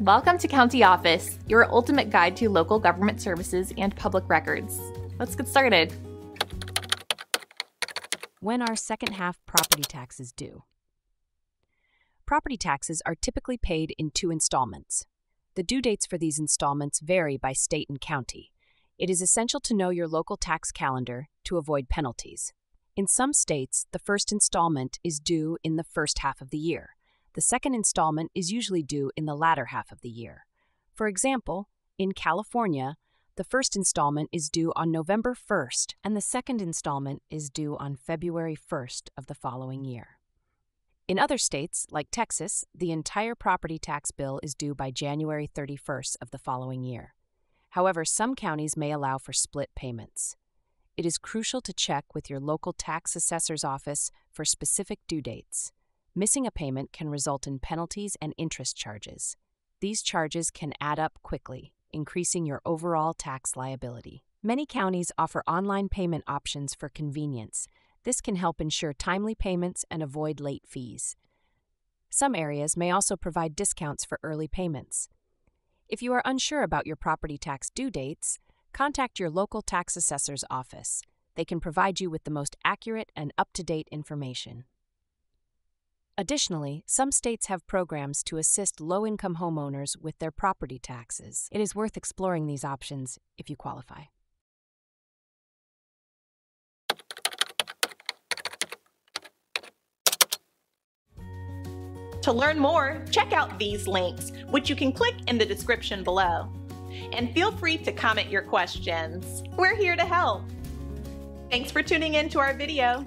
Welcome to County Office, your ultimate guide to local government services and public records. Let's get started. When are second half property taxes due? Property taxes are typically paid in two installments. The due dates for these installments vary by state and county. It is essential to know your local tax calendar to avoid penalties. In some states, the first installment is due in the first half of the year. The second installment is usually due in the latter half of the year. For example, in California, the first installment is due on November 1st, and the second installment is due on February 1st of the following year. In other states, like Texas, the entire property tax bill is due by January 31st of the following year. However, some counties may allow for split payments. It is crucial to check with your local tax assessor's office for specific due dates. Missing a payment can result in penalties and interest charges. These charges can add up quickly, increasing your overall tax liability. Many counties offer online payment options for convenience. This can help ensure timely payments and avoid late fees. Some areas may also provide discounts for early payments. If you are unsure about your property tax due dates, contact your local tax assessor's office. They can provide you with the most accurate and up to date information. Additionally, some states have programs to assist low income homeowners with their property taxes. It is worth exploring these options if you qualify. To learn more, check out these links, which you can click in the description below. And feel free to comment your questions. We're here to help. Thanks for tuning in to our video.